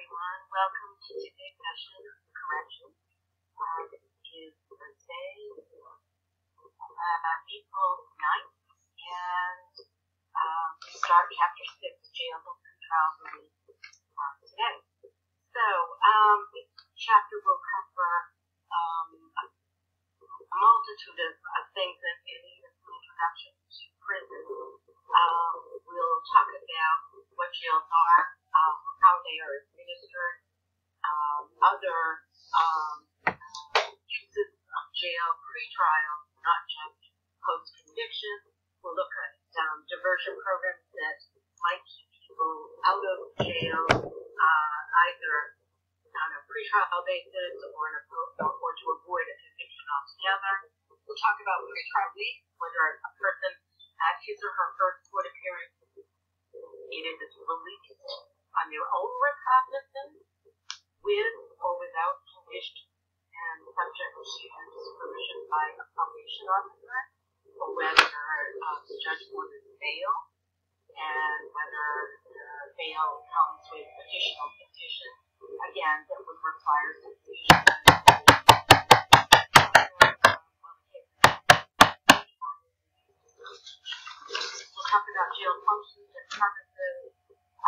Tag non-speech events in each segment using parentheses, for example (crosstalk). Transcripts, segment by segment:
everyone. Welcome to today's session of correction. Uh, it is Thursday, uh, April 9th, and uh, we start chapter 6, Jail and Trial uh, today. So, um, this chapter will cover um, a, multitude of, of things that really is an introduction to prison. Um, we'll talk about what jails are, um, how they are administered, um, other um, uses of jail pre-trial, not just post-conviction. We'll look at um, diversion programs that might keep people out of jail, uh, either on a pre-trial basis or, in a, or to avoid a conviction altogether. We'll talk about pre-trial release, whether a person at his or her first court appearance it is released on their own recognizance, with or without condition, and subject to supervision by a probation officer, or whether uh, the judge orders bail, and whether the bail comes with additional conditions, again, that would require supervision. We'll talk about jail functions and purposes,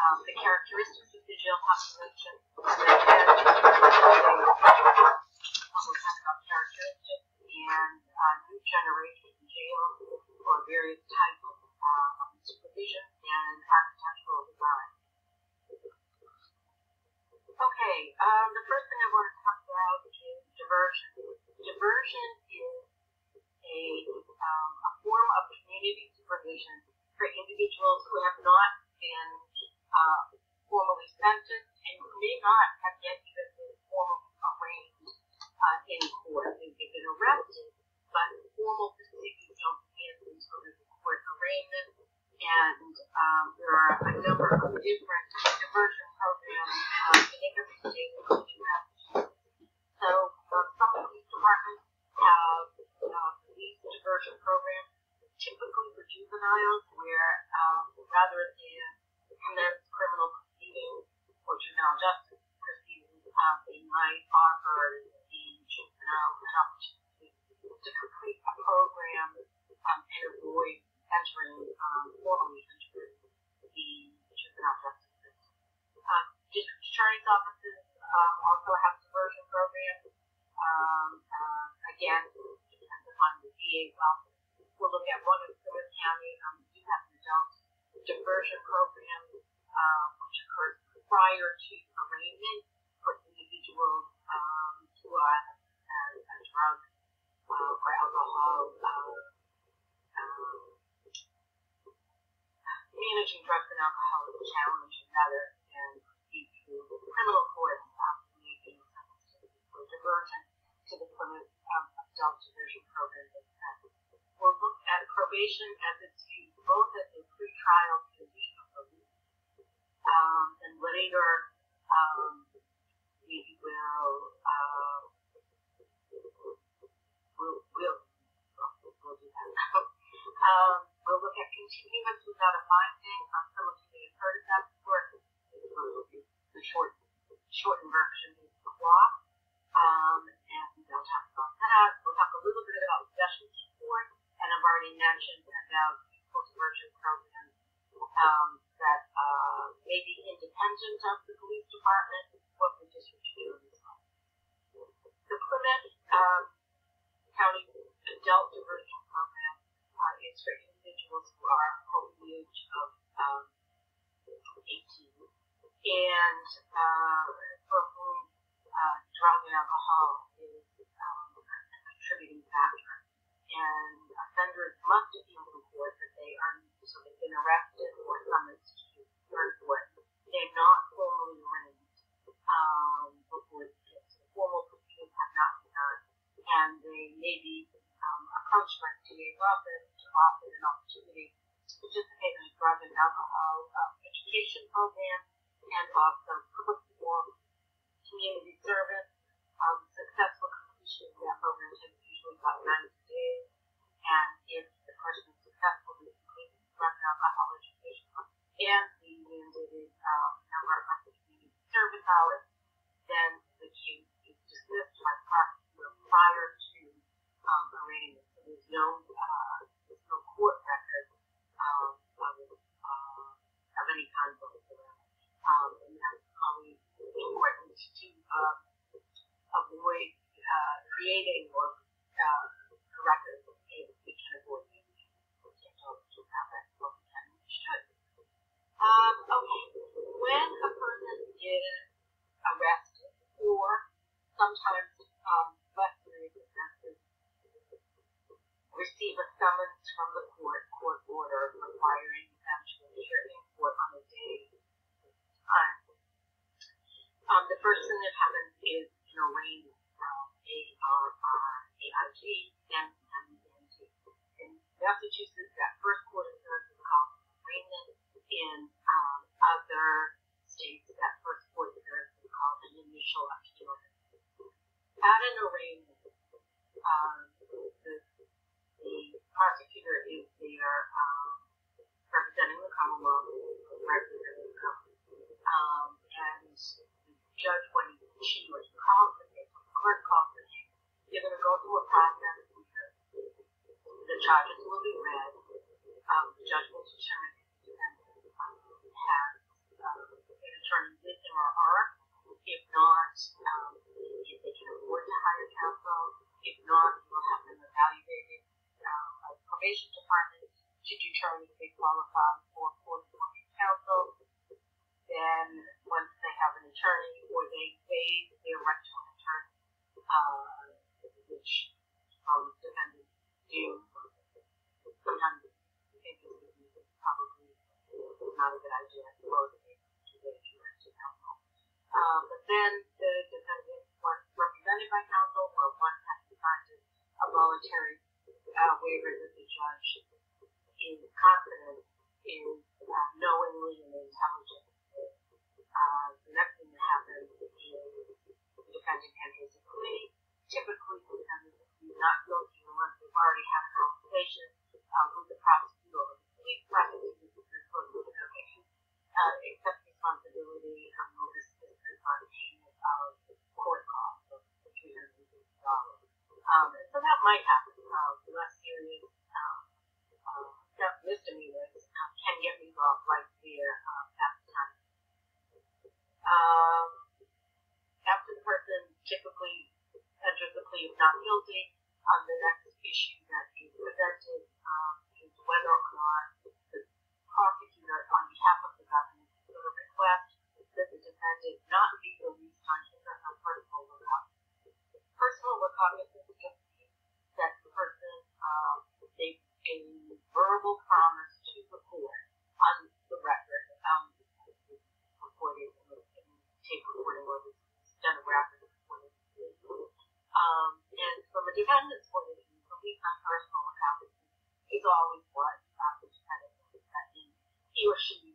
um, the characteristics of the jail population, and then talk about characteristics and uh, new generation jails or various types of um, supervision and architectural design. Okay, um, the first thing I want to talk about is diversion. Diversion is a, a form of community supervision for individuals who have not been uh, formally sentenced and may not have yet even been formally arraigned uh, in court. They've been arrested, but formal proceedings don't begin until there's a court arraignment. And um, there are a number of different diversion programs uh, in every state, including Massachusetts. So uh, some police departments have uh, police diversion programs, typically for juveniles, where um, rather than commence criminal proceedings or juvenile justice proceedings, um, they might offer the juvenile an opportunity to complete a program um, and avoid entering, um, formally entering the juvenile justice system. Um, district attorney's offices um, also have diversion programs. Um, uh, again, it depends upon the DA's office. We'll look at one in Plymouth County. Um, we do have an adult diversion program, um, which occurs prior to arraignment for individuals um, who are a, a drug uh, or alcohol uh, um, managing drugs and alcohol is a challenge rather than proceed through criminal court um, making for diversion to the Plymouth um, adult diversion program. We'll look at probation as it's used both as a pre-trial condition of release, um, and later um, we will uh, we'll, we'll, we'll do that. um, we'll look at continuance without a finding. Um, some of you may have heard of that before. The short shortened version is clock. Um, and we'll talk about that. We'll talk a little bit about special support, and I've already mentioned about post-diversion programs um, that uh, may be independent of the police department, what the district do in this The Plymouth um, County Adult Diversion Program uh, is for individuals who are over the age of um, 18 and uh, for whom uh, drug and alcohol is um, a contributing factor. And offenders must appeal to court that they are so they've been arrested or summoned to court. They're not formally arraigned um, before the formal proceedings have not begun, and they may be um, approached by the DA's office to offer an opportunity to participate in a drug and alcohol uh, education program and also perform community service. Um, successful completion of that program takes usually about 90 days, and if the person is successful in completing drug and alcohol education and the mandated um, number of community service valid, then the case is dismissed by prosecutor prior to um, arraignment. So there's no uh, there's no court record um, of, uh, of any kind of um, and that's always important to uh, avoid uh, creating or uh, records if we can avoid it. We can't always do that, but we can we should. Um, okay, when a person is arrested or sometimes um, less receive a summons from the court, court order requiring them to appear in court on a time. Um, the first thing that happens is an arraignment from A-R-R-A-I-G and M-E-N-T. In Massachusetts, that first court occurs is called arraignment. In um, other states, that first court occurs is called an initial appearance. At an arraignment, um, the, the prosecutor is there um, representing the Commonwealth, representing. Um, and the judge, when she calls the court case, you're going to go through a process where the charges will be read. Um, the judge will determine if the defendant um, has uh, an attorney with him or her. If not, um, if they can afford to hire counsel. If not, we'll have them evaluated um, by the probation department to determine if they qualify for court-appointed counsel. Then, once they have an attorney or they waive their right to attorney, uh, which um, defendants do, sometimes I think it's probably not a good idea to lower the case to get to counsel. Um, but then the defendant, once represented by counsel or once has decided a voluntary uh, waiver that the judge is confident is uh, knowingly and intelligent. Uh, the next thing that happens is the defendant enters a plea. Typically, the defendant is not guilty unless they've already had a conversation uh, with the prosecutor or the police prosecutor. Uh, accept responsibility and notice on payment of court costs of $350. Um, so that might happen. Uh, less serious um, uh, misdemeanors um, can get resolved right there um, at. Um, after the person typically enters the plea of not guilty, um, the next issue that is presented um, is whether or not the prosecutor, on behalf of the government, to request that the defendant not be released on his or her personal lookout. Personal recognizance just means that the person um, makes a verbal promise to the court on the record, um, recorded in the recording or the stenographic recording. Um, and from a defendant's point of view, release on personal account is always what uh, the defendant knows that he or she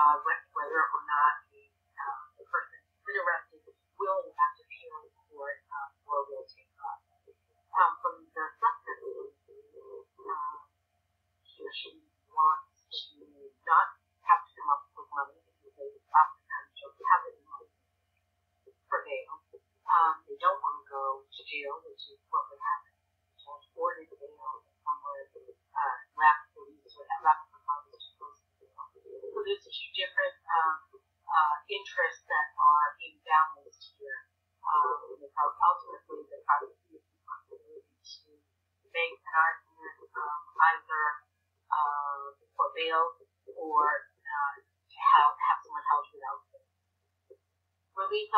now. I went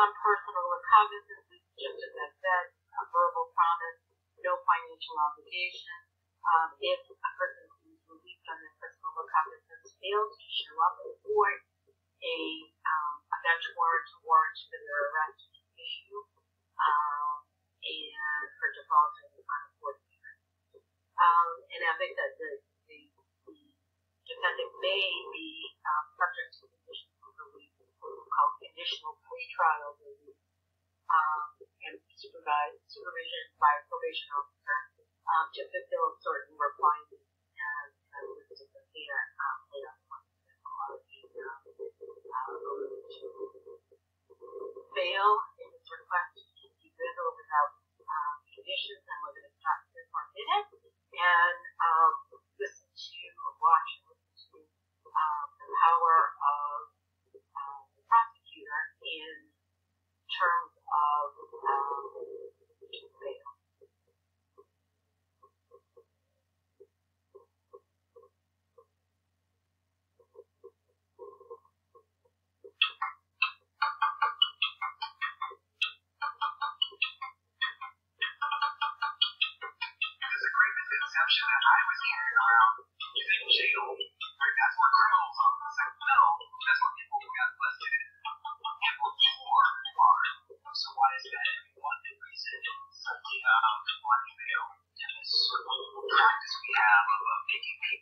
some personal recognizance is just as I said, a verbal promise, no financial obligation. Um, if perception that I was carrying around using jail. Like, that's where criminals are. I was like, no, that's where people who got busted and were poor are. So why is that one reason for the um, black male and this practice we have of making people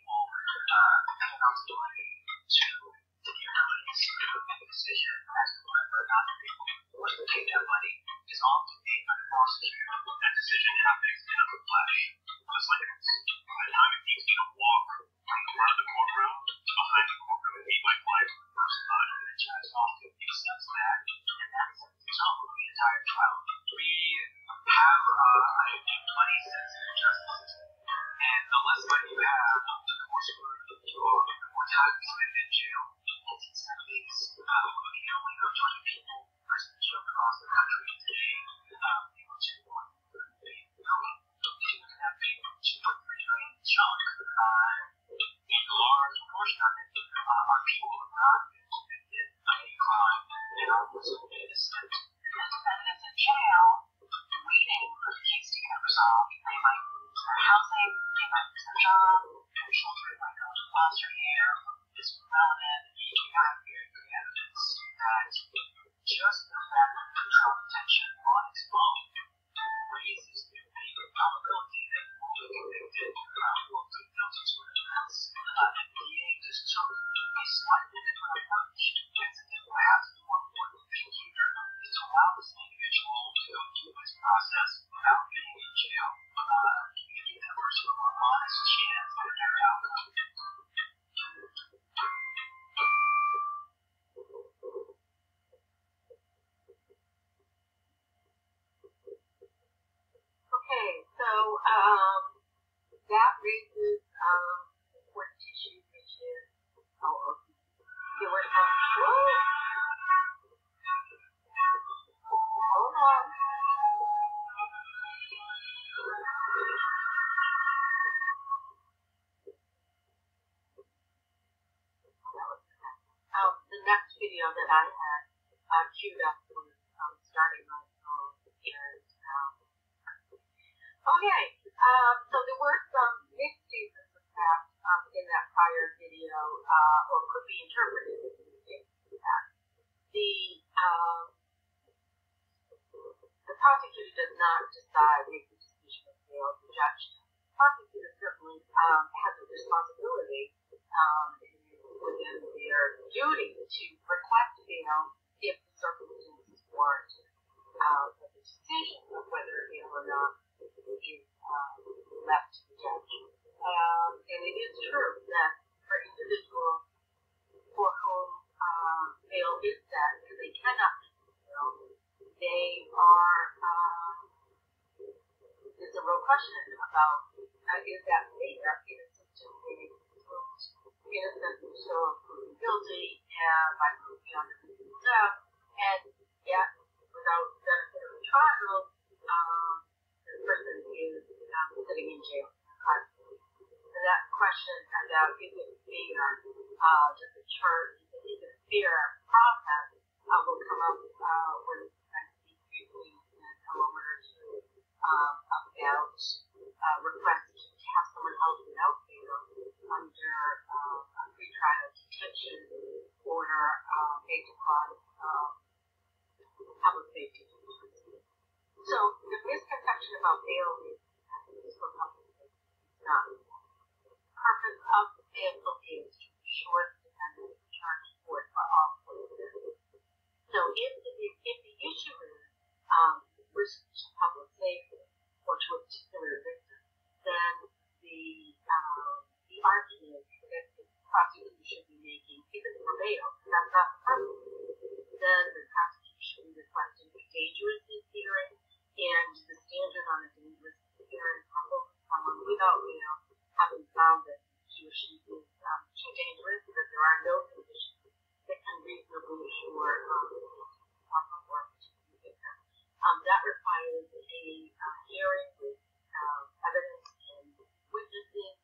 I had uh, queued up was um, starting my phone. And, um, okay, um, so there were some mixed seasons perhaps um, in that prior video, uh, or could be interpreted as that. The, um, the prosecutor does not decide if the decision of bail. The judge, the prosecutor certainly um, has a responsibility um, within their duty to request bail if the circumstances warrant uh, the decision of whether bail or not is uh, left to the judge. Um, and it is true that for individuals for whom um, bail is set, because they cannot be bail, they are, um, there's a real question about uh, is that fair, innocent to innocent until proven guilty and by proving on the death, and yet without benefit of a trial, um, the person is um, sitting in jail. And that question about is it fair, uh, does the church, is it fair process, uh, will come up uh, when I speak briefly in a moment or two um, about uh, requests to have someone held without bail under uh, a pretrial detention order uh, based upon um, public safety. So the misconception about bail is not. The purpose of bail is to ensure the defendant is charged for it for all. So if the, if the issue is um, risk to public safety or to a particular victim, then the um, the argument that the prosecutor should be making isn't for bail. That's not the purpose. Then the prosecutor should be requesting a dangerousness hearing, and the standard on a dangerousness hearing for someone without bail having found that he or she is um, too dangerous because there are no conditions that can reasonably assure um, proper work to the victim. Um, that requires a uh, hearing with um, evidence and witnesses,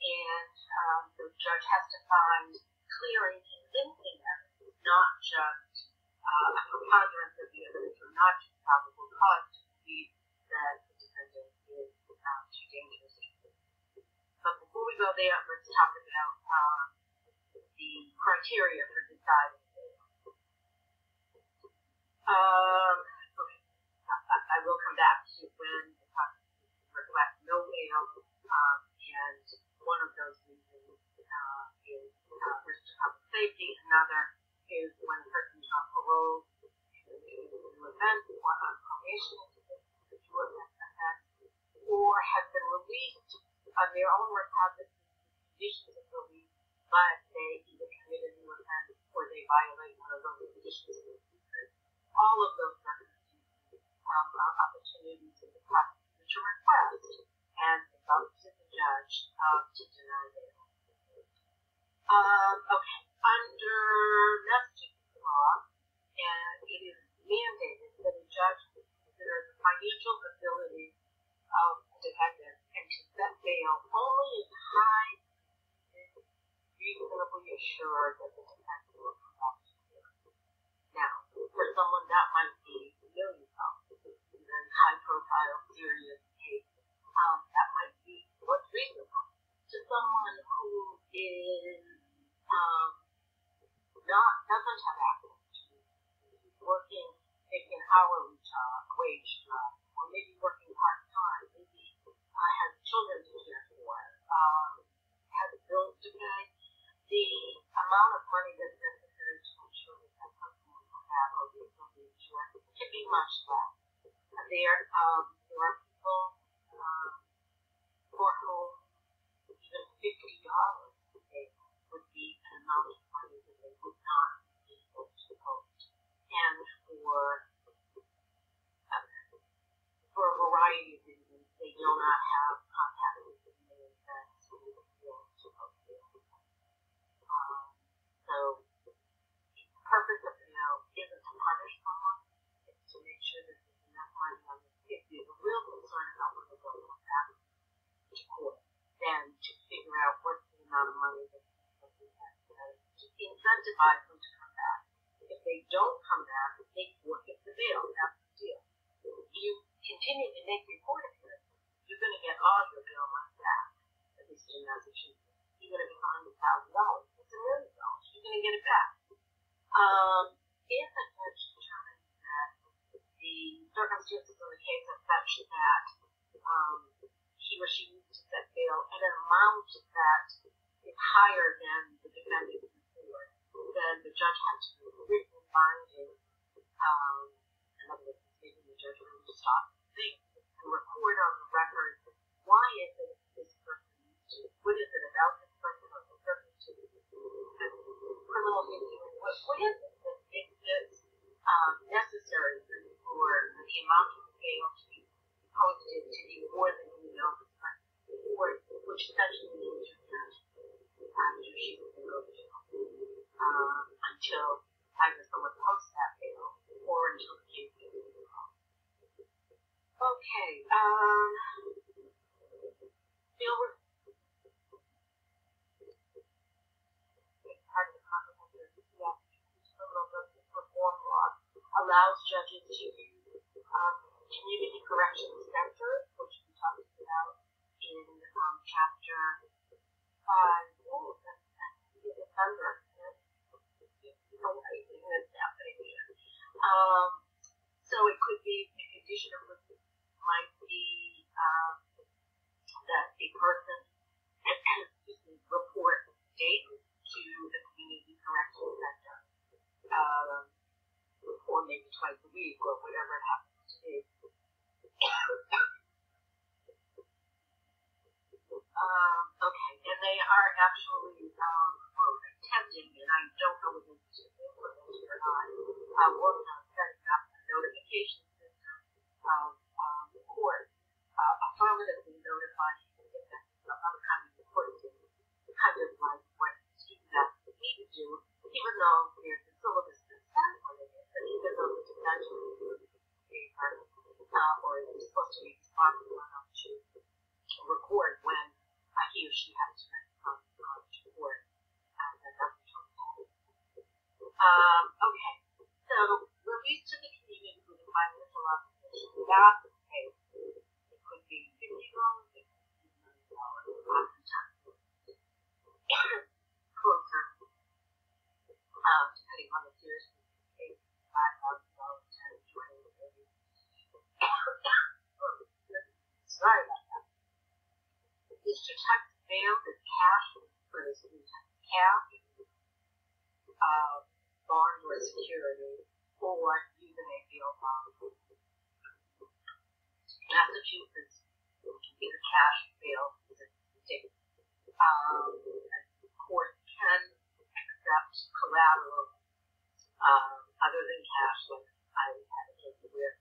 and um, the judge has to find clear and convincing evidence, not just uh, a preponderance of the evidence or not just probable cause to believe that the defendant is um, too dangerous. But before we go there, let's talk about um, the criteria for deciding bail. Um, okay, I, I will come back to when the prosecution requests no bail, um, and one of those reasons uh, is uh, risk to public safety. Another is when a person is on parole to do events or on probation to do events, or has been released on their own recognizance conditions of release, but they either committed new offense or they violate one of those conditions of release. All of those circumstances um, are opportunities for the prosecutor to request, and it's up to the judge um, to deny bail. Um, okay, under Massachusetts law, and it is mandated that a judge consider the financial ability of a defendant and to set bail only as high is reasonably assured that the defendant will come back to jail. Now, for someone that might be millions dollars, a very high profile, serious case, um, that might be what's reasonable. To someone who is um, not doesn't have access to working maybe an hourly job, wage job, or maybe working part time, maybe uh, has children to care for, um, has bills to pay. The amount of money that's necessary to ensure that that person will have a reasonable insurance can be much less. There, um, there are people um, for whom even fifty dollars a day would an money that they would not be able. And for for a variety of reasons, they do not have contact with the main friends who would be able to um, So the purpose of the note isn't to punish someone, it's to make sure that there's enough money on the if there's a real concern about whether they'll come back to court, then to figure out what's the amount of money that that we have, you know, to incentivize them to come back. if they don't come back, they forfeit the bail. That's the deal. If you continue to make report appearances, you're going to get all your bail money back, at least in Massachusetts. If it's hundred thousand dollars, it's a million dollars. You're going to get it back. Um, if a judge determines that the circumstances of the case are such that um, he or she needs to set bail at an amount that is higher than the defendant can afford, then the judge has to written binding, um, in other words, making the judge really to stop things and record on the record why is it this person what is it about this person or the person to criminal history, what, what is it that makes this um, necessary for the amount of bail to be posted to be more than you know, or which essentially means you're not after she was jail um, until either someone posts that bail or until the case gets resolved. Okay, um, bail re- part of the comprehensive criminal justice reform law allows judges to use um, community corrections centers, which we talked about in um, chapter five. Oh, that's, that's December. You know, I think that's happening here. Um, so it could be the condition of which might be um, that a person (clears throat) report daily to the community corrections center, um, or maybe twice a week, or whatever it happens to be. um, okay, and they are actually um, attempting, and I don't know whether it's implemented or not, um, working on setting up a notification system of um, the court, uh, affirmatively notifying of kinds of reporting, kind of like what students athletes need to do, even though there's a syllabus that says what it is, and even though the defendant is uh, or is supposed to be responsible enough to record when uh, he or she has to um, to court. Um, that doesn't totally um, okay, so release to the community with financial obligation. That's the case. It could be fifty dollars, it could be million dollars, closer, um, depending on the case, five thousand dollars, ten, twenty, thirty. (coughs) Sorry about that. Is to tax bail is cash, or is it cash, uh, or security, or using a bail bond. Massachusetts is a cash bail state. Um, a court can accept collateral um, other than cash. Like I had a case where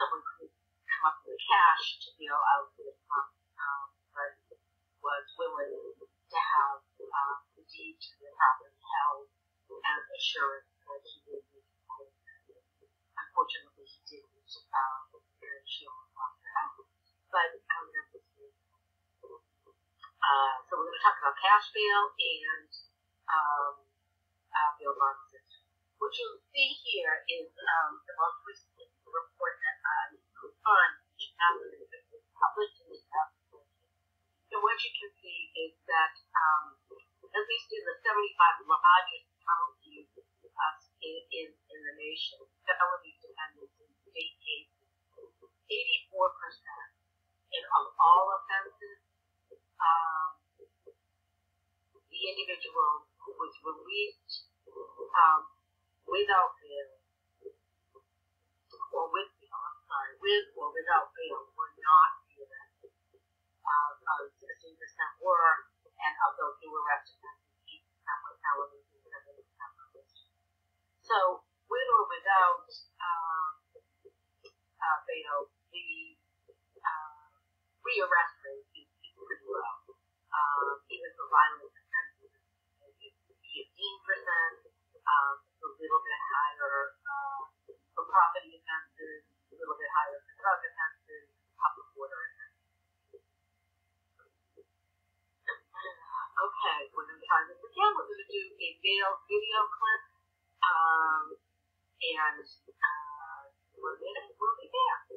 someone could come up with cash to bail out the um, but was willing to have um, the deed to the property held as assurance that he would be Unfortunately, he didn't, um, and she almost lost her house. But um, that's the case. Uh, so we're going to talk about cash bail and um, uh, bail bond system. What you'll see here is um, the most recent report that I that was published in 2014. So what you can see is that, um, at least in the 75 largest counties uh, in, in, in the nation, felony defendants in state cases, 84% in of all offenses, um, the individual who was released um, without bail, or with bail, I'm sorry, with or without bail, were not. Uh, uh, 16% were, and of those who were arrested, 8% were felonies and 7% were released. So, with or without um, uh, bail, the uh, rearrest rate is, pretty low. Um, even for violent offenses, it's 15%, um, a little bit higher uh, for property offenses, a little bit higher for drug offenses, public order. Okay, we're going to try this again. We're going to do a male video clip, um, and uh, we're going to, we'll be there.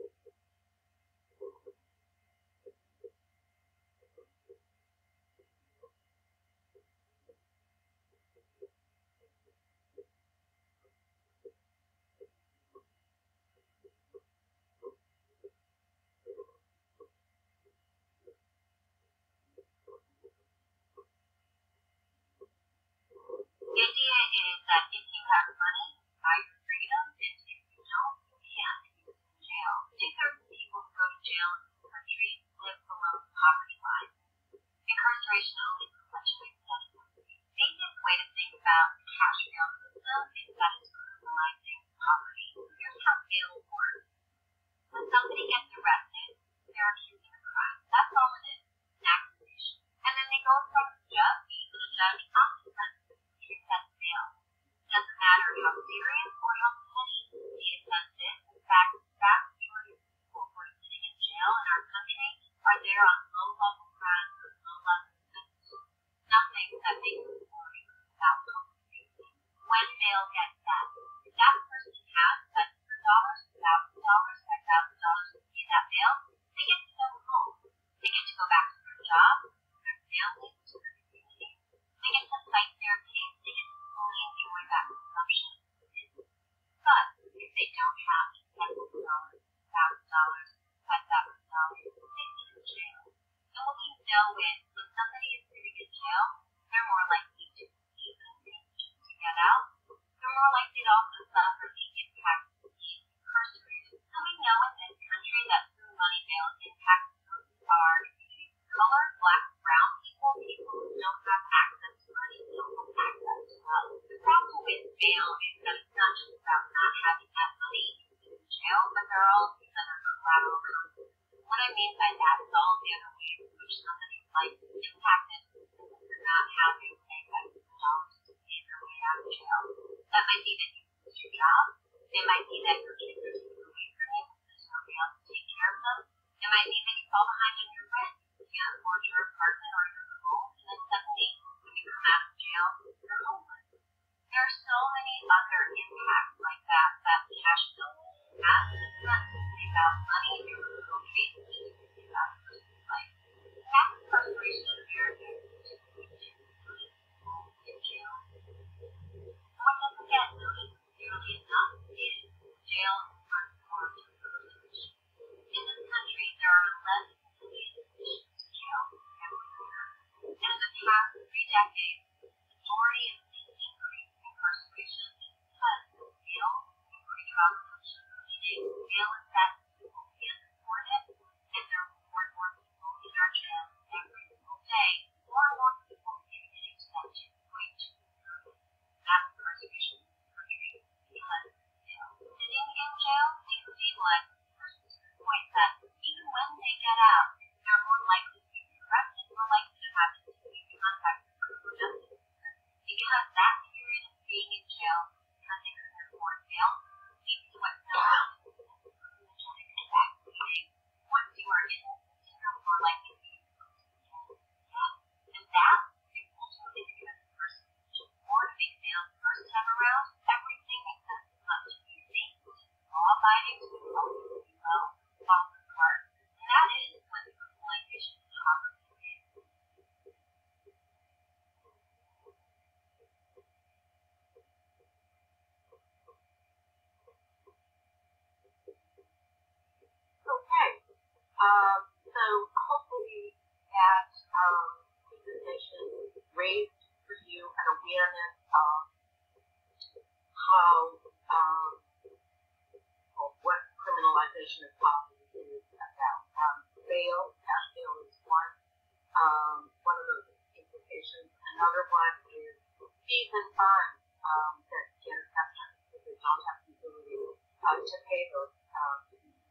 educators uh,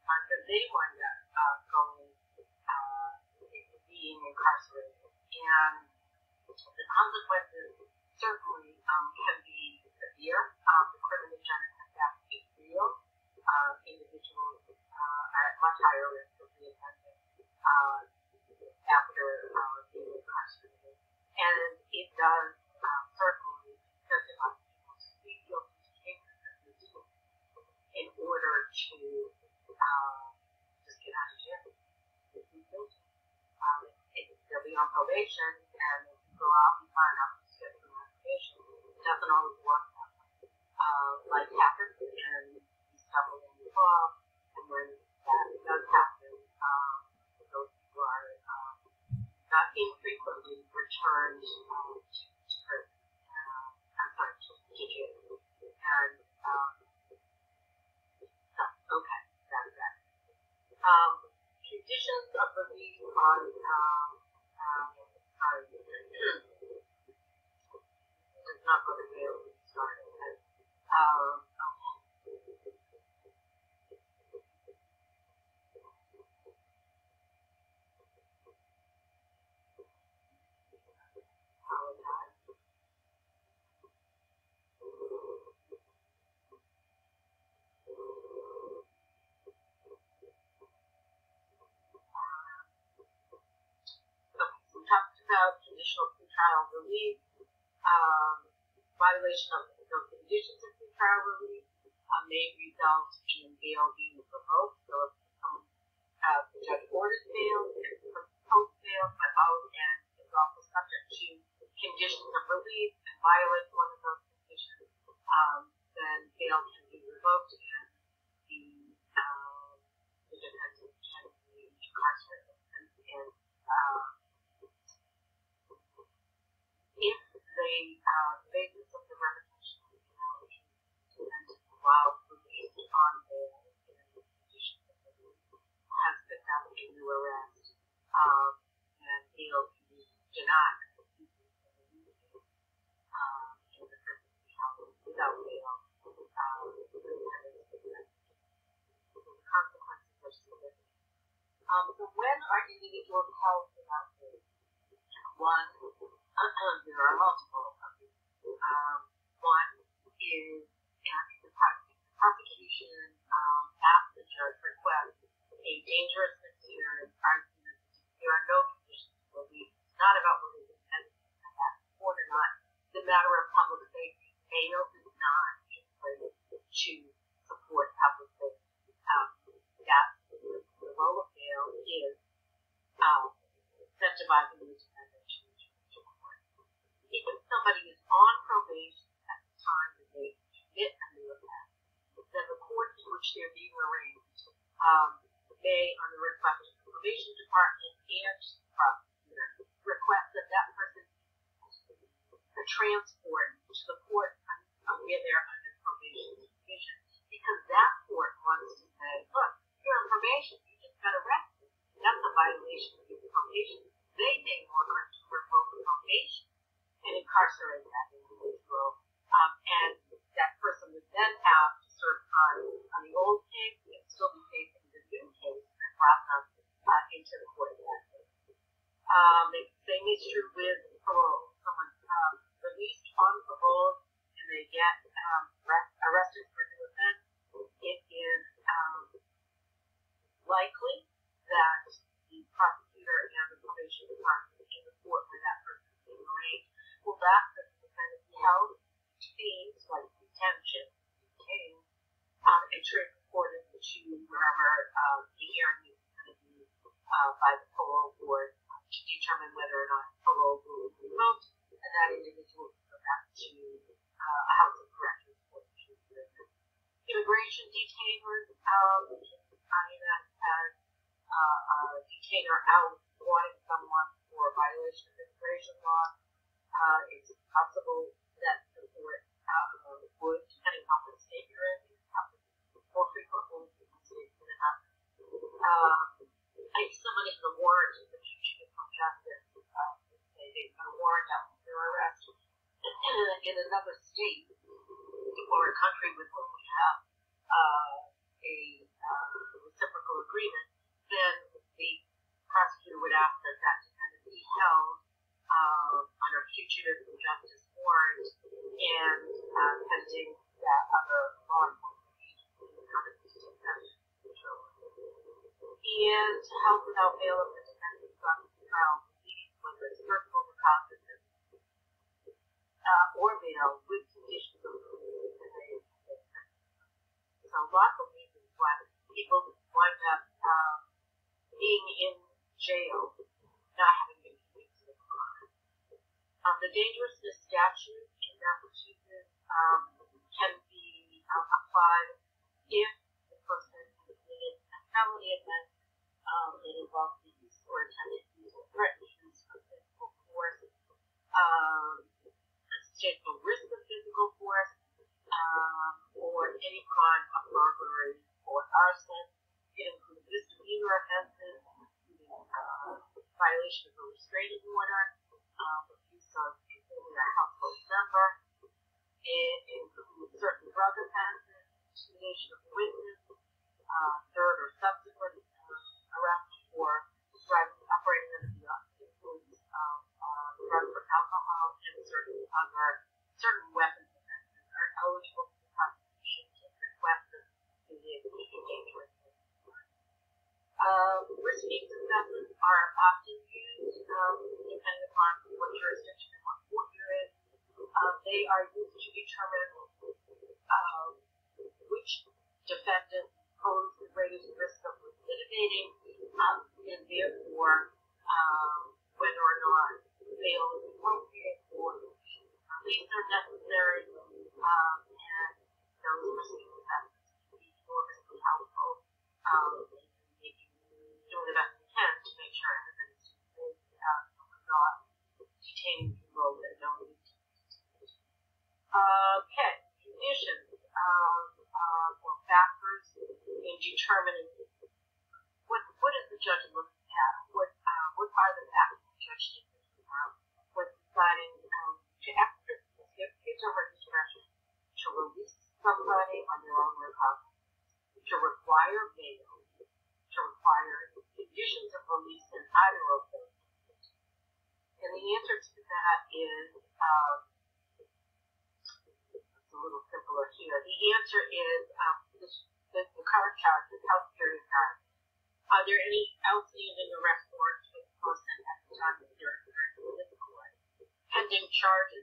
under day one uh, going uh, being incarcerated. And the consequences certainly um, can be severe. Um, the criminal genocide is real. Uh, individuals uh, are at much higher risk of reoffending uh, after uh, being incarcerated. And it does order to um, just get out of jail. If he's guilty, um, it, they'll be on probation and go out and find out who's fit for probation. Doesn't always work that way. Uh, life happens and you stumble in the law, and when that does happen, um, those who are um, not infrequently returned um, to, to prison. Uh, I'm sorry, to, to jail. And um, Um, conditions of release on um, um, sorry, (clears throat) it's not going to be able to start. Um, okay. Apologize. Okay, so we about conditional pretrial release, um, violation of the conditions of pretrial release uh, may result in bail being revoked. So if someone, uh, the judge orders bail, post bail, but out and is also subject to conditions of release and violates one of those conditions, um, then bail can be revoked and the, um, defendant can be incarcerated. And, and uh, if the uh, basis of the revocation of penalty and while released on bail in the condition of release has been found a new arrest um, and bail can be denied um, in the prison house without bail. Um, the consequences are significant. Um, so when are individuals held without bail? One, uh, there are multiple of these. Um, one is the prosecution um, at the judge requests a dangerousness hearing prior to the there are no conditions for release. It's not about whether the defendant has that support or not. It's a matter of public safety. Bail is not in place to support public safety. Um, that the role of bail is um, incentivizing the defendant to court. If somebody is on probation at the time that they commit a new offense, then the court in which they're being arraigned um, may, on the request of probation department and the prosecutor, request that that person a transport to the court where they're under probation supervision, because that court wants to say, look, you're on probation, you just got arrested. That's a violation of your probation. They may want to revoke probation and incarcerate that individual. Um, and that person would then have to serve time on the old case and still be facing the new case and process uh, into the case. Um, the same is true with parole. Someone's um, released on parole and they get um, arrest- arrested for new offense. It is um, likely that the prosecutor and the probation department in the court where that person is being arraigned will ask the defendant held, detained, like detention, detained, um, and transported to wherever uh, the hearing is uh, by the parole board uh, to determine whether or not parole will be revoked, and that individual will go back to uh, a house of corrections for. Immigration detainers, um, INS has uh, a detainer out wanting someone for violation of immigration law. Uh, it's possible that the court uh, would, depending on what state you're in, more frequently in the states than it happens. If someone is a warrant in the judicial justice, uh, say they've a warrant out for their arrest. In another state or a country with whom we have uh, a uh, reciprocal agreement, then the prosecutor would ask that that defendant be held uh, under fugitive justice warrant and uh, pending that other law enforcement Is held without bail if the defendant defendant's trial proceedings with a circle of processes uh, or bail with conditions of So lots of reasons why people wind up um, being in jail, not having been convicted of a crime. Um, the dangerousness statute in Massachusetts um, can be um, applied if the person has committed a felony offense um, that involve the use or attempted use of threat insurance for physical force, um, substantial risk of physical force, um, or any crime of robbery or arson. It includes misdemeanor offenses, uh, violation of a restraining order, uh, abuse of a household member. It includes certain drug offenses, intimidation of witness, uh, third or subsequent for driving operators under the influence of uh, drugs for alcohol and certain other challenges, health care insurance. Are there any outstanding arrest warrants for the person at the time of their arrest? Pending charges.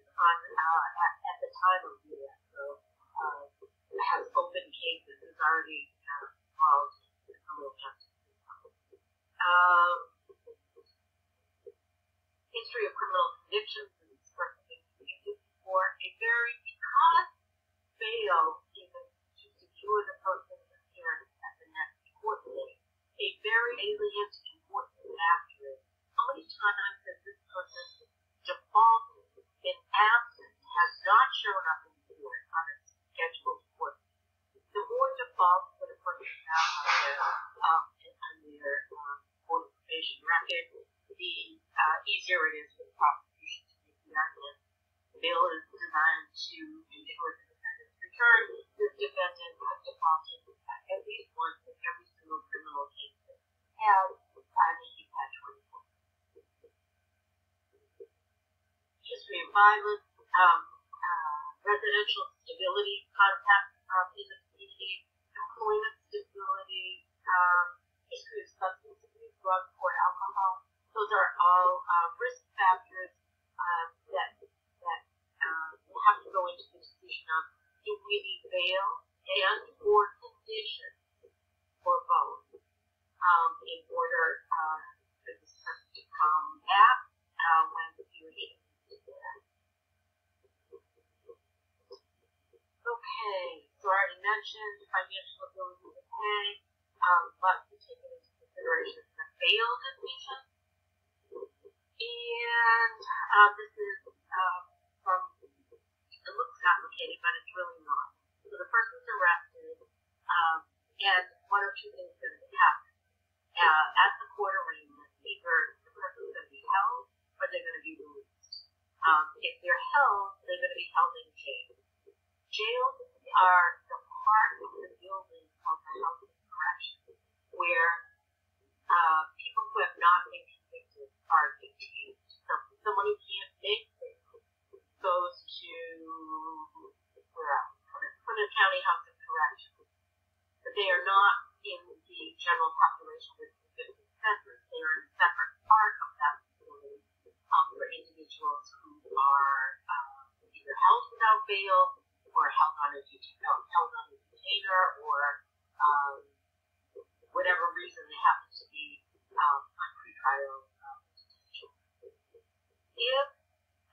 if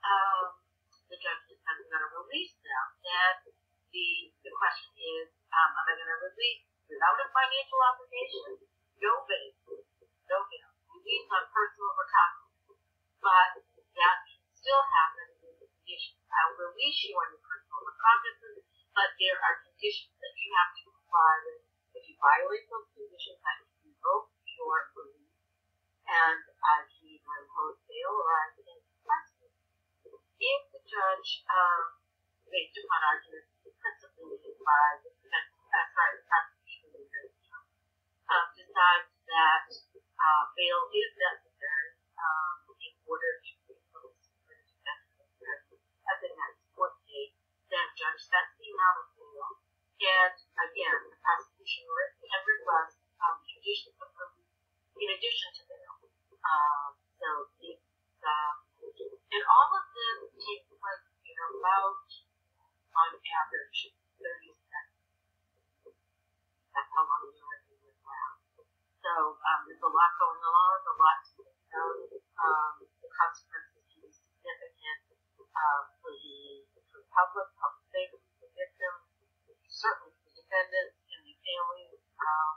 um, the judge decides I'm going to release them, then the, the question is, um, am I going to release without a financial obligation? No bail. No bail. Release on personal recovery. But that still happens in the conditions. I will release you on your personal recognizance, but there are conditions that you have to comply with. If you violate those conditions, I can revoke your release and I can either impose bail or I can judge, um, based upon arguments principally made by the defense, uh, sorry, the prosecution um, decides that uh, bail is necessary um, in order to impose the defense as a next court date, then judge sets the amount of bail. And again, the prosecution can request um, conditions of release in addition to bail. Um, so it's, um, and all of this takes about, on average, 30 seconds. That's how long you're working with lab. So um, there's a lot going on, a lot to think about. Um, the consequences can be significant uh, for the for public, public safety, the victim, certainly for the defendants and the families, um,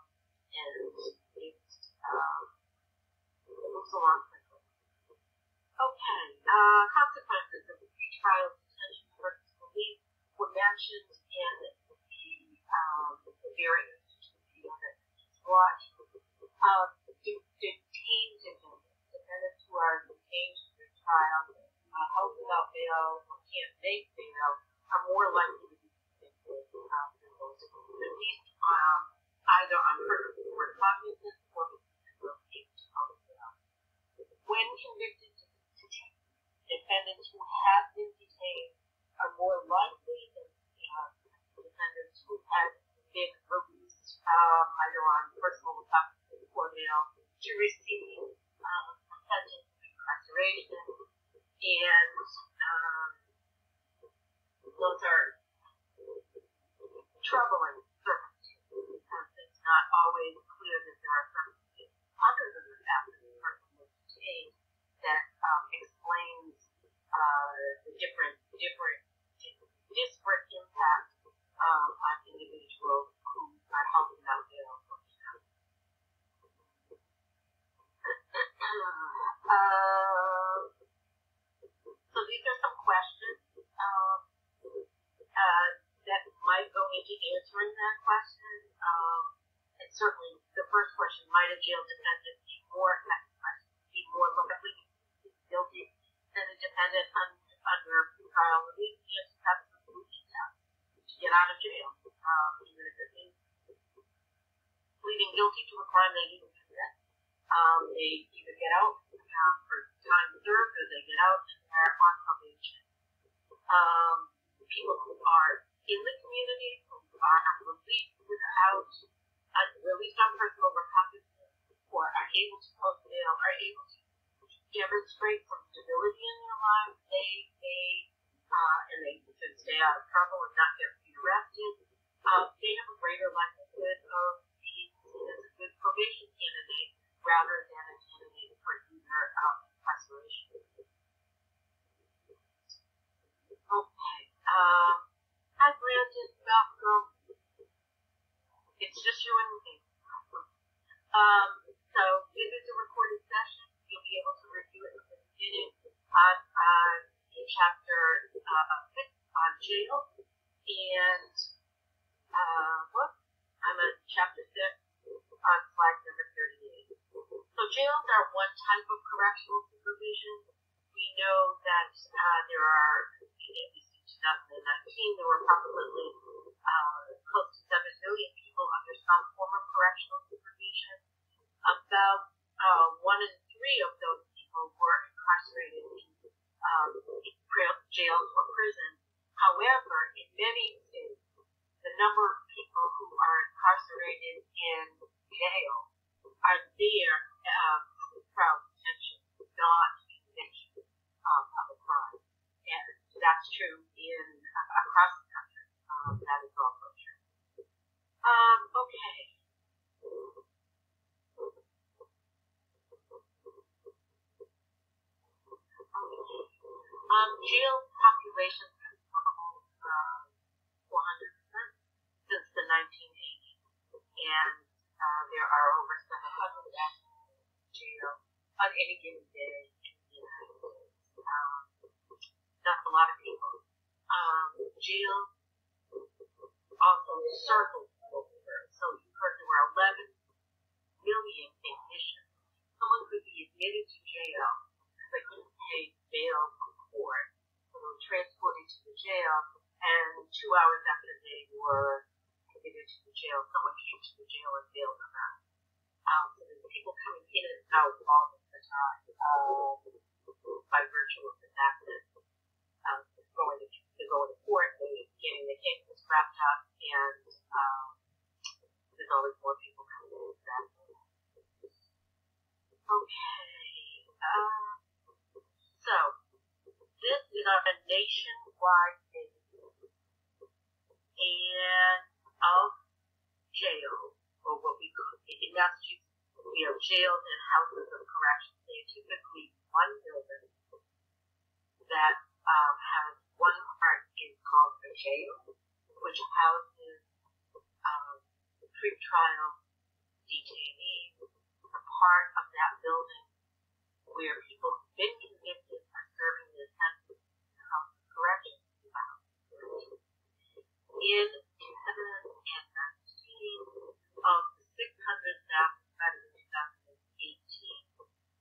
and it um, moves along quickly. Okay, uh, consequences of the pretrial were in the, um, various that watched. Um, de- detained defendants, defendants who are detained through trial, uh, held without bail, or can't make bail, are more likely to be convicted um, than those um, either on personal recognizance or. When convicted defendants who have been detained are more likely than uh, defendants who have been released um, either on personal recognizance or bail to receive um, a sentence of incarceration. And um, those are troubling circumstances because it's not always clear that there are circumstances other than the fact that the person was detained that um, explains uh, the different, different, disparate impact um, on individuals who are held without bail. for example. uh, so these are some questions um, uh, that might go into answering that question. Um, and certainly the first question, might a jail defendant be more, be more likely to be guilty than a defendant un- under trial release? The answer is absolutely yes. To get out of jail, um, even if it means pleading guilty to a crime they didn't commit. Um, they either get out um, for time served or they get out and they're on probation. Um, people who are in the community, who are released without, uh, released on personal recognizance, or are able to post bail, are able to demonstrate some stability in their lives. They, they, uh, and they can stay out of trouble and not get rearrested. Uh, they have a greater likelihood of being seen as a good probation candidate rather than a candidate for either um, incarceration. Okay. Um, hi, Brandon. Welcome. It's just you and me. Um, so it is a recorded session. You'll be able to review it in a minute on, on in chapter uh, six on jail. And uh, what? I'm on chapter six on slide number 38. So jails are one type of correctional supervision. We know that uh, there are, in 2019, there were approximately uh, close to 7 million people under some form of correctional supervision. About uh, one in three of those people were incarcerated in um, jails or prisons. However, in many states, the number of people who are incarcerated in jail are there um, from not be convicted um, of a crime. And that's true in uh, across the country. Um, that is also true. Um, okay. Um, jail populations have doubled um, uh, 400% since the 1980s, and uh, there are over any given day Um, that's a lot of people. Um, jail also circles over. So you heard there were 11 million admissions. Someone could be admitted to jail because they couldn't pay bail from court, so they were transported to the jail, and two hours after they were admitted to the jail, someone came to the jail and bailed them out. Um, people coming in and out all the time uh, by virtue of the fact um, going to they're going to court, they're getting the cases wrapped up, and um, there's always more people coming in that way. Okay. Um, so this is on a nationwide basis, and of jail, or what we call in Massachusetts, we have jails and houses of correction. They are typically one building that um, has one part is called the jail, which houses um, pre-trial detainees. A part of that building where people who've been convicted are serving their sentence in the house of correction. In 2019, of the 600 staff started in 2018,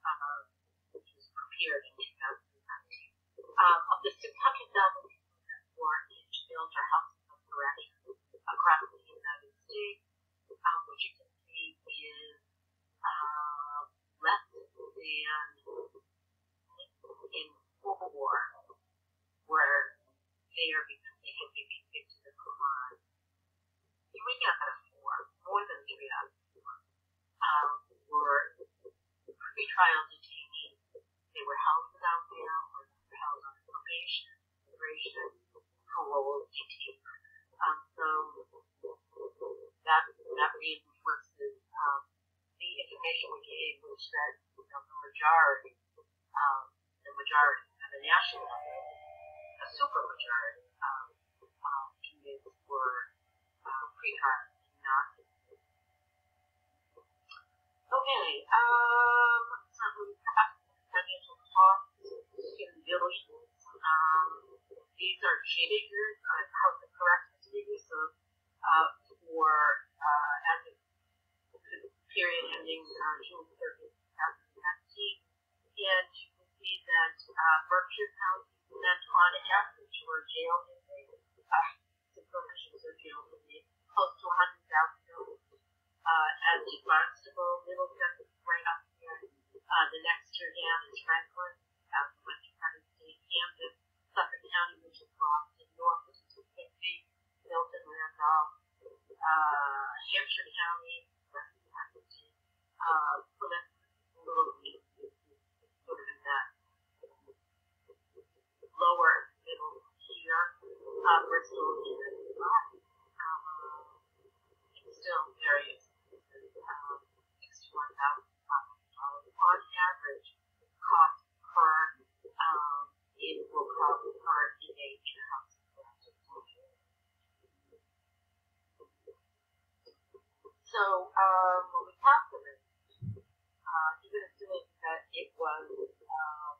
uh, which was prepared in 2019, um, of the 600,000 people that were in jails or houses of across the United States, um, what you can see is uh, less than in four were there because they had been convicted of crime. Three out of four, more than three out of four, um, were pretrial detainees. They were held without bail or they were held on probation, immigration, parole, detainment. Um, so that that reinforces um, the information we gave, which said you know, the majority, um, the majority at the national level, a super majority um, inmates were uh, not. Okay, um, so we have financial costs in. Um, these are figures on how the corrections figures. So uh, for uh, as of the period ending uh, June 30th, 2019, and you can see that uh, Berkshire County spent on average for jail inmates, uh, the corrections or jail inmates, close to $100,000. Uh, as in Barnstable, Middlesex, right up here. Uh, the next tier down is Franklin, out in Western United States, Hampden, Suffolk County, which is Boston, is Mississippi, Milton, Randolph, uh, Hampshire County, States, uh, Plymouth, Little League, sort of in that lower middle tier. Uh, Bristol is not, um, it's still very expensive, um, $61,500 on average cost per, um, it will cost per inmate in a house of correction. So, um, when we calculate, uh, even assuming that it was, um,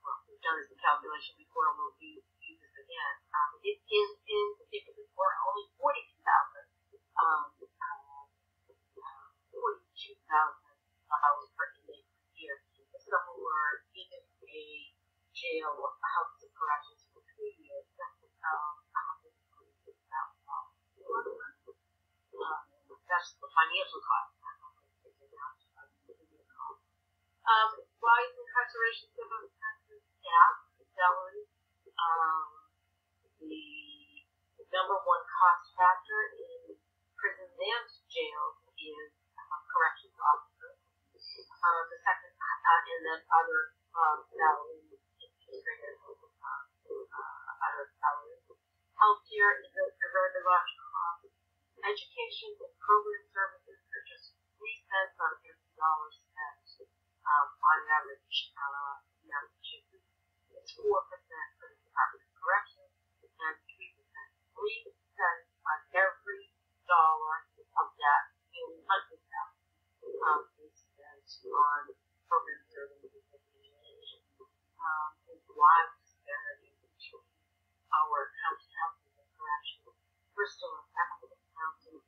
well, we've done this calculation before, we'll use, use this again. Um, it is insignificant for only forty-two thousand, um, uh, forty-two thousand dollars per inmate per year. If someone were in a jail or house of corrections for three years, that's um, that's the financial cost. Um, rise incarceration civil expenses, gas, salaries, um, the number one cost factor in prisons and jails is um, corrections officers. Uh, the second, uh, and then other um, salaries, administrative, uh, uh, other salaries. Healthcare is a, a very large cost. Education and program services are just three cents on every dollar spent um, on average uh, in. Four percent for the Department of and three percent. Three cents on every dollar of that nearly hundred thousand um, is on programs serving um, is wide disparity between our county houses and corrections. Bristol and Appleton County,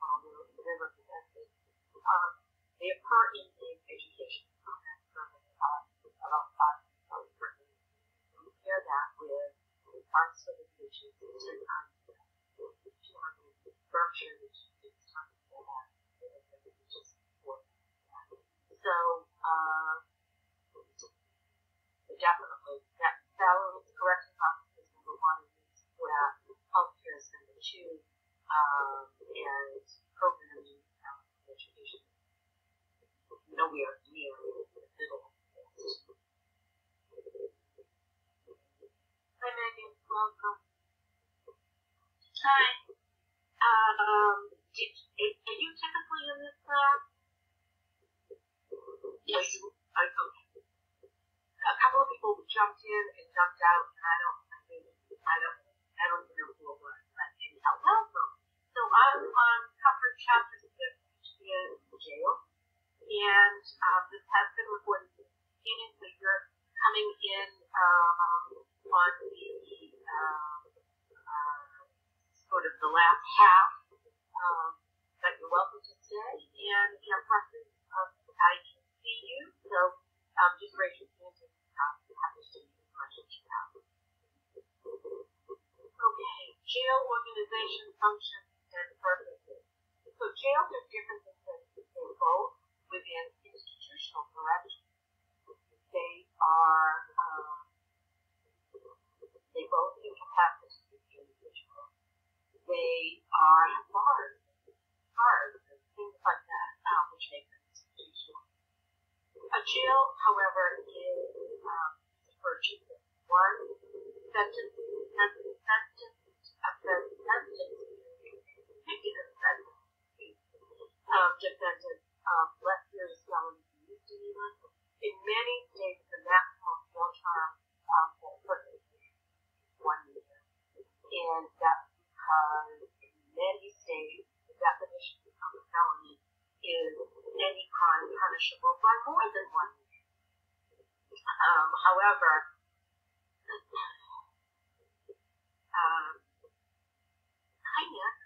Colorado, River, Connecticut. Um, they occur in the education program serving about about five. Compare that with ten times that, Berkshire, which is six times that, which is four times that. So, uh, definitely, that salaries, correction office is number one, where healthcare is number two, um, and programming, um, education. Nowhere near the middle. Hi Megan, welcome. Hi. Um, did, are you typically in this class? Yes. I okay. A couple of people jumped in and jumped out, and I don't, I mean, I don't, I don't even know who it was, but anyhow, welcome. So I'm on cover chapter six in jail, and um, this has been recorded so you're coming in um, on the um, uh, sort of the last half. Um, but you're welcome to stay, and if you have questions, I can see you. So um, just raise your hand and um, have to see you as much as you have. Okay, jail organization functions and purposes. So jails are different than both within institutional corrections. They are um, they both. They are bars, bars, and things like that, uh, which make them institutional. A jail, however, is um, for. One, sentence, sentence, sentence, a sentence, convicted sentence, um, defendant, um, less serious felony misdemeanor. In many states, the maximum jail term um, for a person is one year. And that's because in many states, the definition of a felony is any crime punishable by more than one year. Um, however, (coughs) um, hi Nick.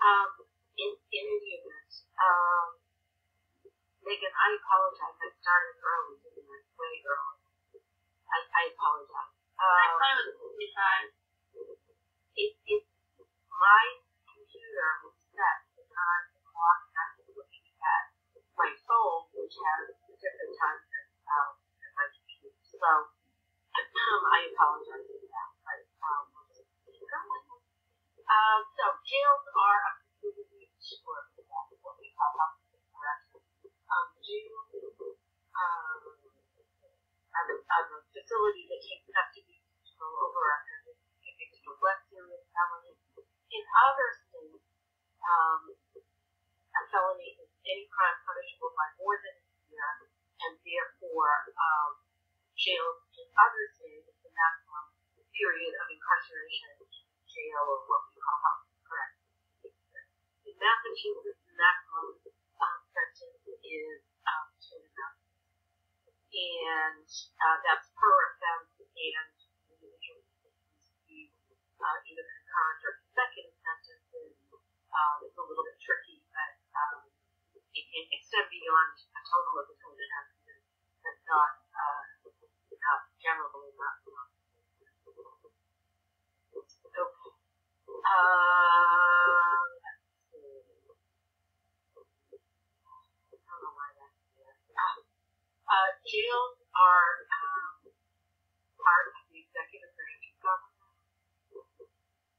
Um, in, in any event, um, Megan, I apologize. I started early, didn't I? Way early. I, I apologize. I Um, thought it was fifty-five. It, it, my computer was set time the clock, and I was looking at my phone, which has a different time than, um, my computer. So, um, I apologize for that, but, um. Um, so jails are a facility for what we call hospital correction. Um, do, um, are the, are the facility that takes custody over a convicted In other states, um, a felony is any crime punishable by more than a year, and therefore, um, jail in other states, is the maximum period of incarceration in jail or what we call house correct. In Massachusetts, the maximum um, sentence is um, two and a half and uh, that's per offense and individual uh, either concurrent or consecutive sentences. Um, it's a little bit tricky, but um, it can extend beyond a total of the half years. That's not, uh, not generally not. Okay. Uh. Ah, uh, jails are um, part of the executive branch of government.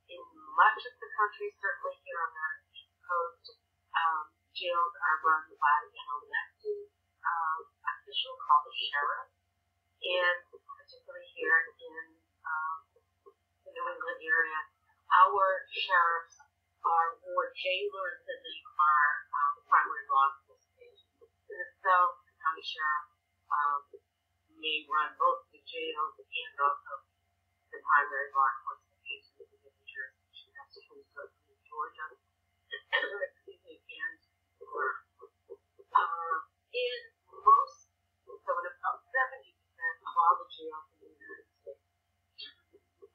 In much of the country, certainly here on the East Coast, um, jails are run by an elected um, official called a sheriff. And particularly here in um, the New England area, our sheriffs are more jailers than they are um, primary law enforcement so the county sheriff um, may run both the jails and also the primary law enforcement Georgia, excuse me, and. Um, in most, so in about 70% of all the jails in the United States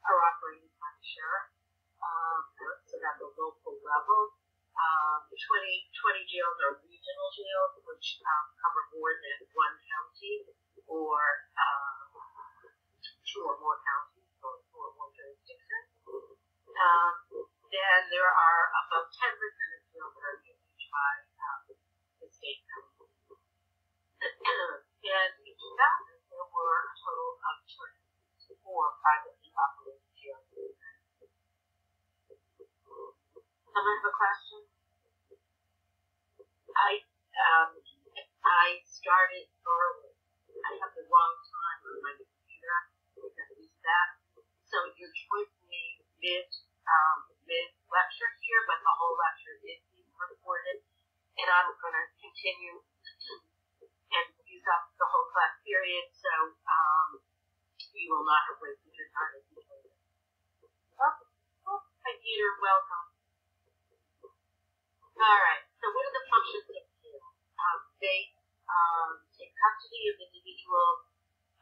are operated by the sheriff. Um, so that's a local level. Um, 20, 20 jails are regional jails, which um, cover more than one county or um, two or more counties or or more jurisdictions. Um, then there are about 10% of jails that are managed by um, the state council. and in 2000, there were a total of 264 privately operated jails. Someone have a question? I um, I started early. I have the wrong time on my computer. At least that. So you're joining me mid um, mid lecture here, but the whole lecture is being recorded, and I'm going to continue and use up the whole class period. So um, you will not have wasted your time. Oh, oh, hi Peter, welcome. All right. So what are the functions of jail? Um, they um, take custody of individuals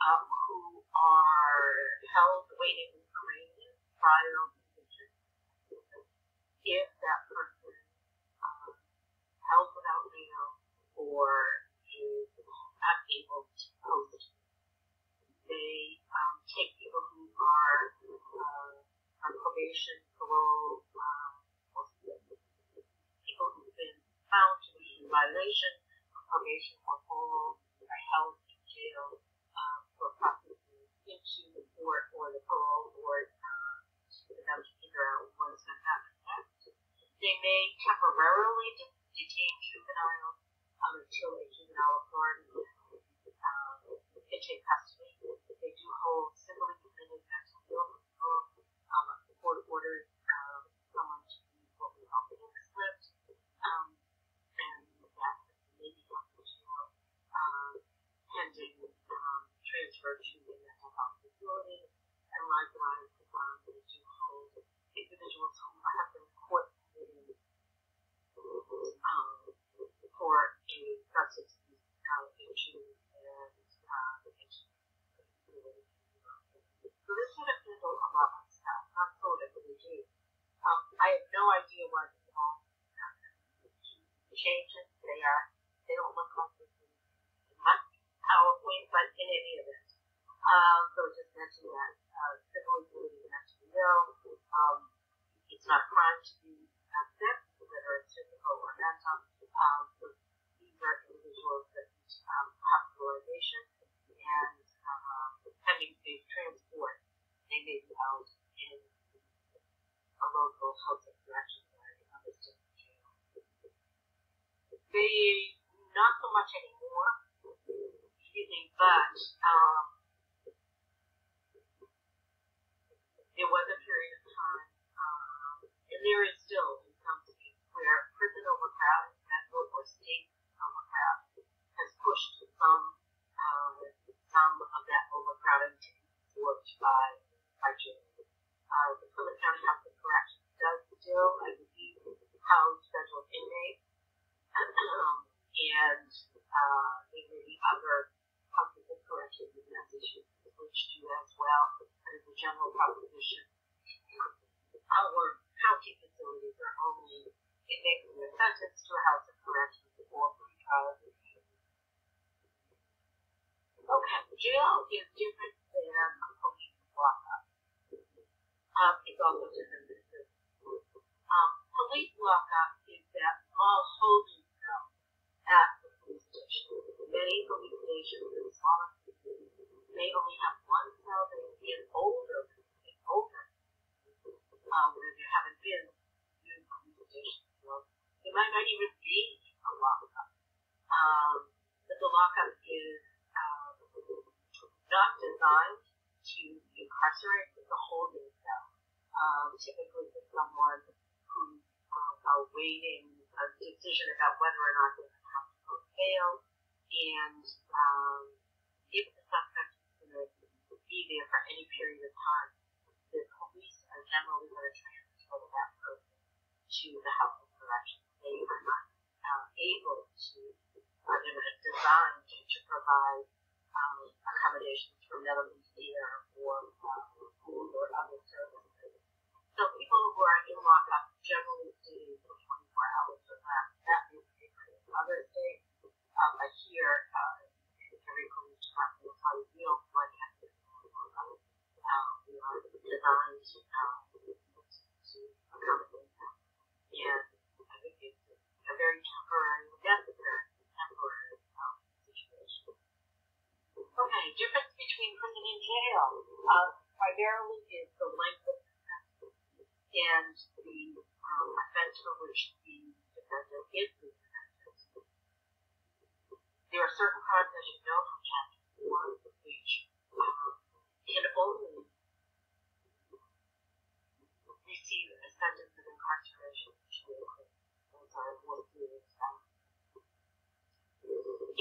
um, who are held awaiting arraignment, trial. If that person um, held without bail or is unable to post, they um, take people who are uh, on probation, parole, um, people who've been found to be in violation of probation or parole are held in jail um, for processing into the court or the parole board um, for them to figure out what's going to happen next. They may temporarily de- detain juveniles um, until a juvenile authority um, can take custody. They do hold civilly committed mental illness um, court orders um, someone to be what we call pink slipped um, and that may be to um, pending um, transfer to the mental health facility. And likewise, um, they do hold individuals who have been court committed um, for a substance abuse allegation and uh, addiction. So this would have handled a lot of stuff, not so that they do. Um, I have no idea why the law changes. They are, they don't look like this in my PowerPoint, but in any event. Um, so just mention that, uh, civil to be ill, um, it's not crime to be upset, whether it's physical or mental. Um, so these are individuals that um, hospitalization and, um, pending safe transport, they may be in a local health and corrections area of the district jail. They, not so much anymore, excuse me, but, um, there was a period of time, um, and there is still in some states where prison overcrowding, federal or state overcrowding, has pushed some, um, some of that overcrowding to be absorbed by, by jails. Uh, the Plymouth County House of Corrections does still, I believe, house federal inmates, and uh, there may be other of corrections in Massachusetts which do as well. As a general proposition, our county facilities are only inmates who are sentenced to a house of corrections or pretrial. Okay, jail is different than a police lockup. Um, it's also different police lockup is that small holding cell at the police station. Many police stations in smaller cities may only have one cell that is in older, in older, uh, where there haven't been new police stations. So there might not even be a lockup. Um, but the lockup is um, not designed to incarcerate, it's a holding cell. Um, typically for someone who's um, awaiting a decision about whether or not to have to bail, and um, if the suspect is going to be there for any period of time, the police are generally going to transfer that person to the house of corrections. They are not uh, able to, uh, they're designed to provide um, accommodations for mentally care or uh, food or other services. So people who are in lockup generally stay for 24 hours or less. That is different in other states. Um, but here, uh, every police department will tell you, want to um, we are designed um, to accommodate them. And I think it's a very temporary, necessary temporary um, situation. Okay, difference between prison and jail uh, primarily is the length of and the offense for which the defendant is being sentenced. There are certain crimes, as you know from chapter 4, which um, can only receive a sentence of incarceration, which those are one years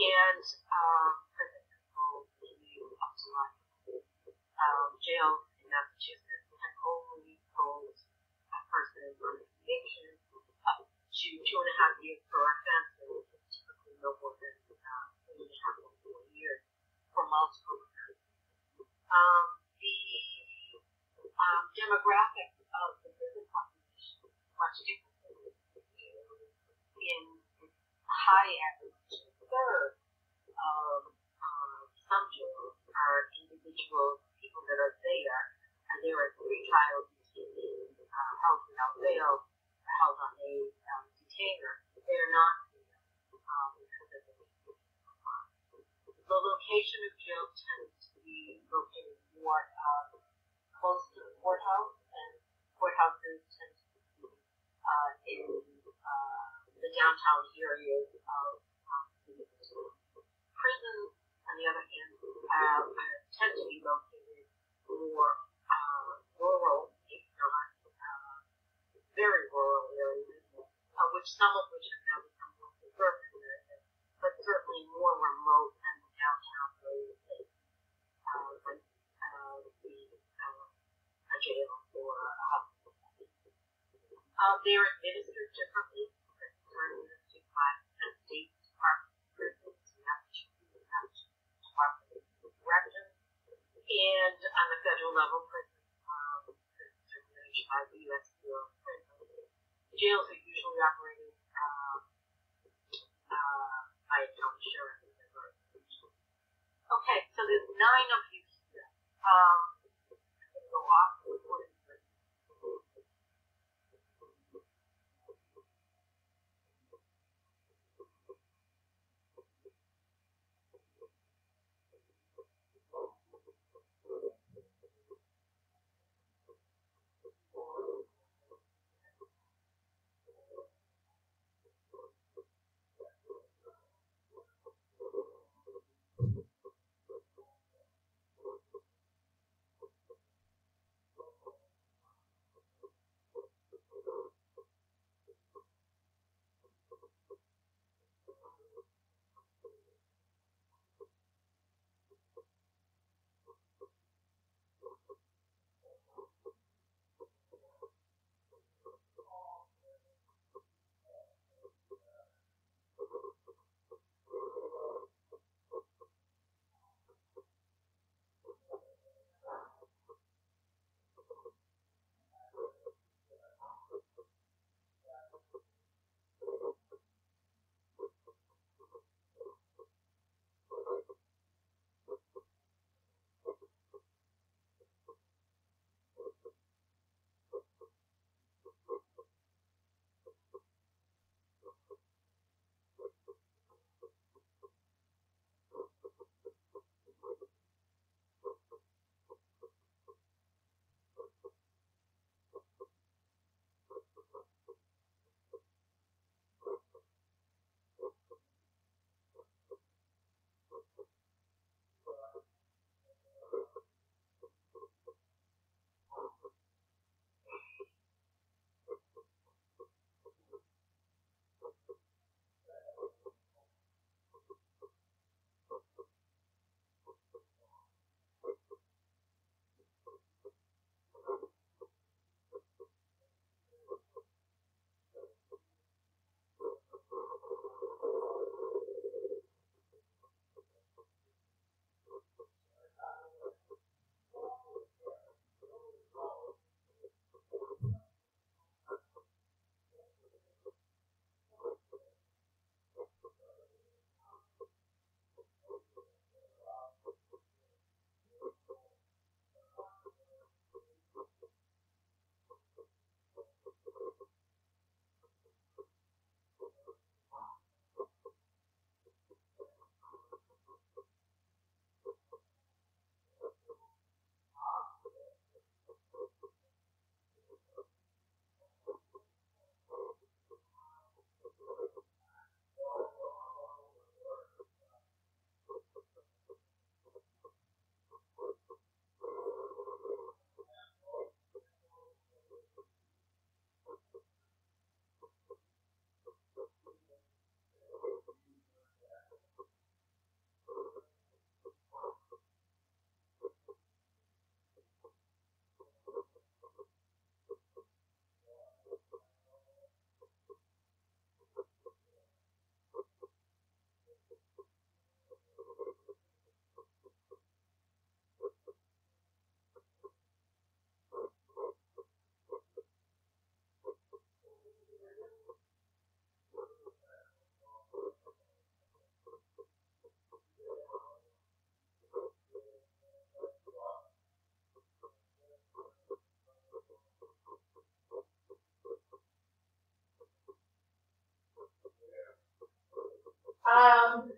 and um, prison control be up to life. Um, jail in Massachusetts can only hold a person on a conviction up to two and a half years per offense, and it's typically no more than um, three and a half or four years for multiple offenses. Um, the um, demographics of the prison population is much different in high average. Third of um, some jails are individual people that are there, and there are three detainees uh, held without bail, held on a um, detainer. They are not um, the location of jail tends to be located more um, close to the courthouse, and courthouses tend to be uh, in uh, the downtown areas of um, prisons. On the other hand, uh, tend to be located more uh, rural, if not uh, very rural areas, uh, which some of which have now become more suburban but certainly more remote than the downtown areas uh, uh, uh, a jail or a hospital. Um, they are administered differently. Administered by the state department Department of Corrections, and on the federal level, prisons, um, are managed by the U.S. Bureau. Jails are usually operated um, uh, by a county sheriff. Okay, so there's nine of you here. Um, Um,